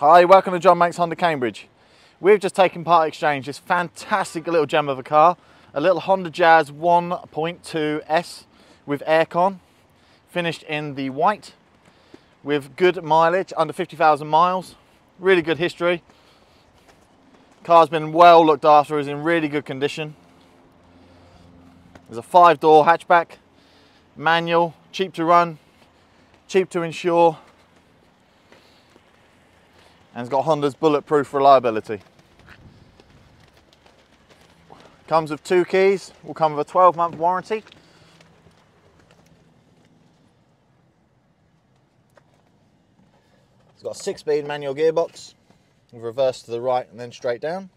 Hi, welcome to John Banks Honda Cambridge. We've just taken part exchange this fantastic little gem of a car, a little Honda Jazz 1.2S with aircon, finished in the white, with good mileage, under 50,000 miles, really good history. Car's been well looked after, is in really good condition. There's a five door hatchback, manual, cheap to run, cheap to insure, and it's got Honda's bulletproof reliability. Comes with two keys, will come with a 12 month warranty. It's got a six speed manual gearbox, with reverse to the right and then straight down.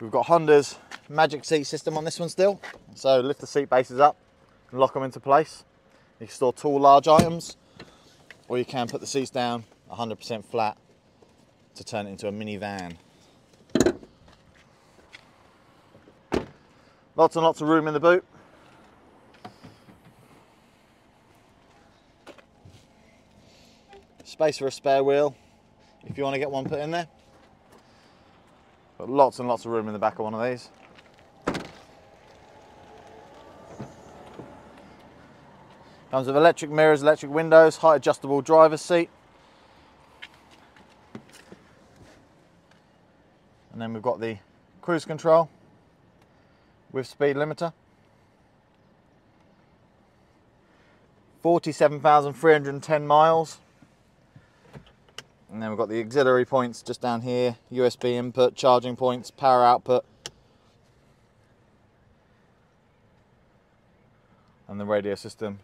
We've got Honda's magic seat system on this one still. So lift the seat bases up and lock them into place. You can store tall, large items, or you can put the seats down 100% flat to turn it into a minivan. Lots and lots of room in the boot. Space for a spare wheel if you want to get one put in there. Got lots and lots of room in the back of one of these. Comes with electric mirrors, electric windows, height adjustable driver's seat. And then we've got the cruise control with speed limiter. 47,310 miles. And then we've got the auxiliary points just down here, USB input, charging points, power output. And the radio system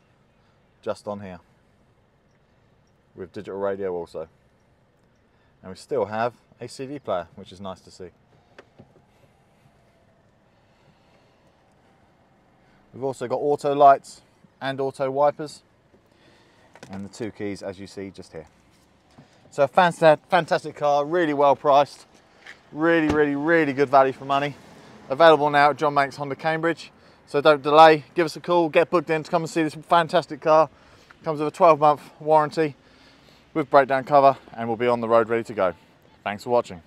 just on here with digital radio also. And we still have a CD player, which is nice to see. We've also got auto lights and auto wipers and the two keys as you see just here. So a uh, fantastic car, really well priced, really, really, really good value for money. Available now at John Banks Honda Cambridge. So don't delay, give us a call, get booked in to come and see this fantastic car. Comes with a 12 month warranty with breakdown cover and we'll be on the road ready to go. Thanks for watching.